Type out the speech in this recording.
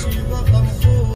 是吗